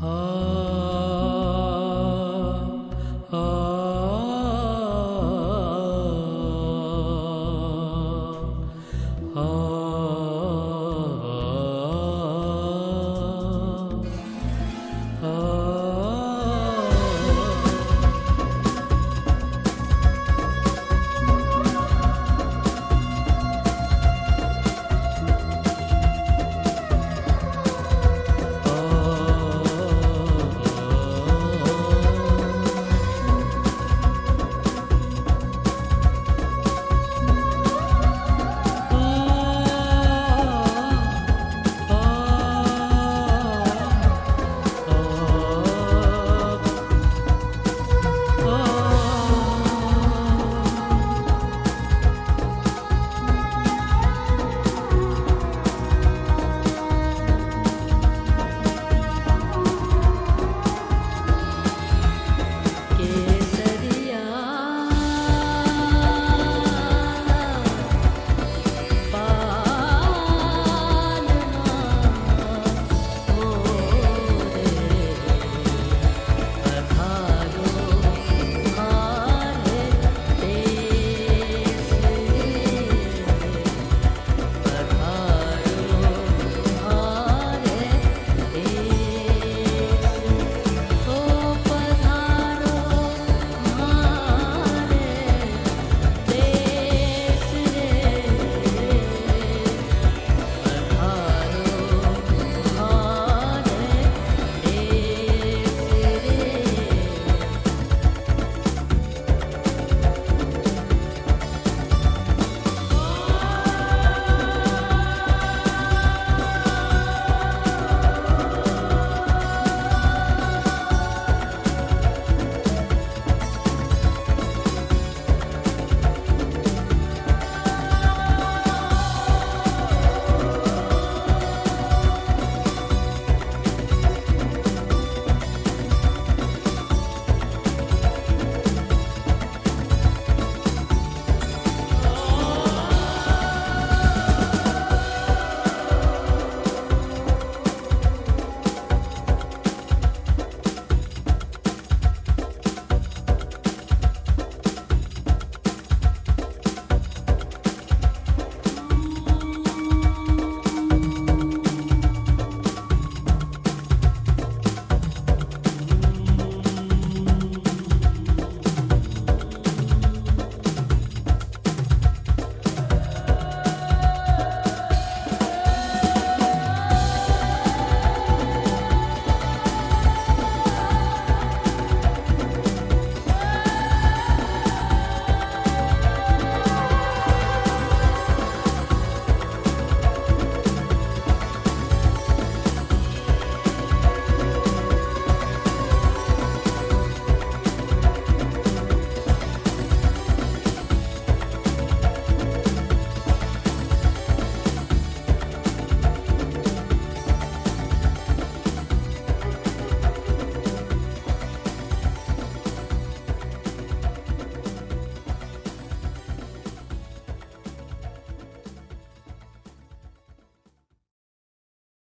Oh.